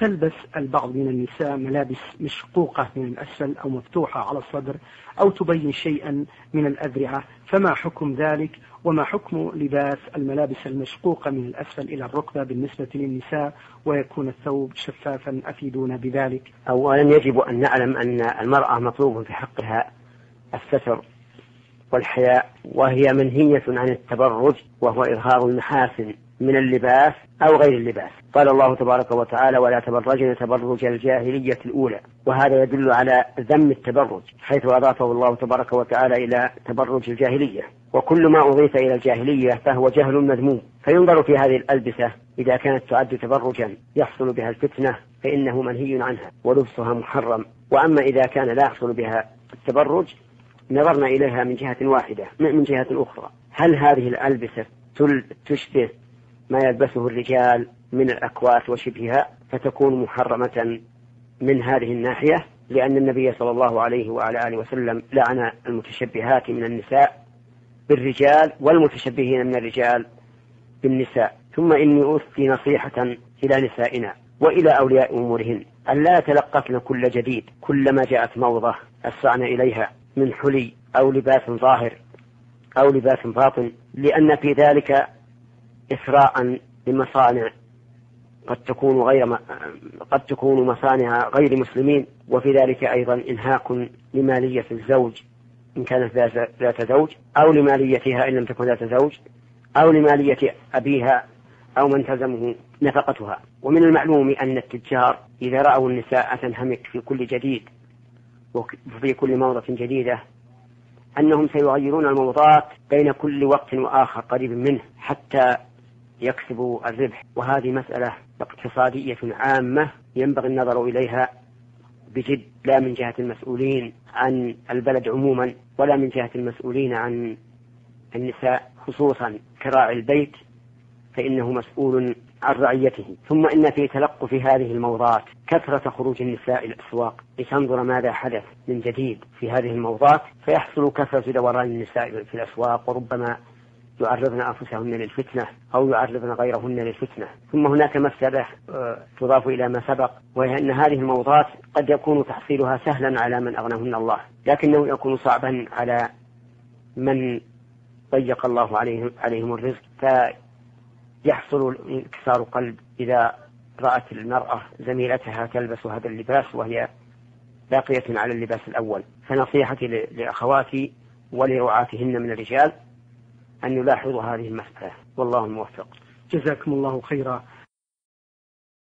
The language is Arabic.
تلبس البعض من النساء ملابس مشقوقة من الأسفل أو مفتوحة على الصدر أو تبين شيئا من الأذرعة فما حكم ذلك؟ وما حكم لباس الملابس المشقوقة من الأسفل إلى الركبة بالنسبة للنساء ويكون الثوب شفافا أفيدونا بذلك؟ أولا يجب أن نعلم أن المرأة مطلوب في حقها الستر والحياء وهي منهية عن التبرج وهو إظهار المحاسن. من اللباس أو غير اللباس. قال الله تبارك وتعالى ولا تبرجن تبرج الجاهلية الأولى. وهذا يدل على ذم التبرج حيث أضافه الله تبارك وتعالى إلى تبرج الجاهلية. وكل ما أضيف إلى الجاهلية فهو جهل مذموم. فينظر في هذه الألبسة إذا كانت تعد تبرجا يحصل بها الفتنة فإنه منهي عنها ولبسها محرم. وأما إذا كان لا يحصل بها التبرج نظرنا إليها من جهة واحدة من جهة أخرى. هل هذه الألبسة تشبه ما يلبسه الرجال من الأكوات وشبهها فتكون محرمة من هذه الناحية لأن النبي صلى الله عليه وعلى آله وسلم لعن المتشبهات من النساء بالرجال والمتشبهين من الرجال بالنساء. ثم إني أوصي نصيحة إلى نسائنا وإلى أولياء أمورهن أن لا يتلقفن كل جديد كلما جاءت موضة أسرعن إليها من حلي أو لباس ظاهر أو لباس باطن لأن في ذلك إسراء لمصانع قد تكون غير قد تكون مصانع غير مسلمين وفي ذلك أيضا إنهاك لمالية الزوج إن كانت ذات زوج أو لماليتها إن لم تكن ذات زوج أو لمالية أبيها أو من تلزمه نفقتها. ومن المعلوم أن التجار إذا رأوا النساء تنهمك في كل جديد وفي كل موضة جديدة أنهم سيغيرون الموضات بين كل وقت وآخر قريب منه حتى يكسبوا الربح. وهذه مسألة اقتصادية عامة ينبغي النظر إليها بجد لا من جهة المسؤولين عن البلد عموما ولا من جهة المسؤولين عن النساء خصوصا كراعي البيت فإنه مسؤول عن رعيته. ثم إن في تلقف هذه الموضات كثرة خروج النساء إلى الأسواق لتنظر ماذا حدث من جديد في هذه الموضات فيحصل كثرة دوران النساء في الأسواق وربما يعرضن أنفسهن للفتنة أو يعرضن غيرهن للفتنة. ثم هناك مسألة آه، تضاف إلى ما سبق وهي أن هذه الموضات قد يكون تحصيلها سهلا على من أغناهن الله لكنه يكون صعبا على من ضيق الله عليهم عليهم الرزق فيحصل انكسار قلب إذا رأت المرأة زميلتها تلبس هذا اللباس وهي باقية على اللباس الأول. فنصيحتي لأخواتي ولرعاتهن من الرجال أن يلاحظوا هذه المسألة والله الموفق جزاكم الله خيرا.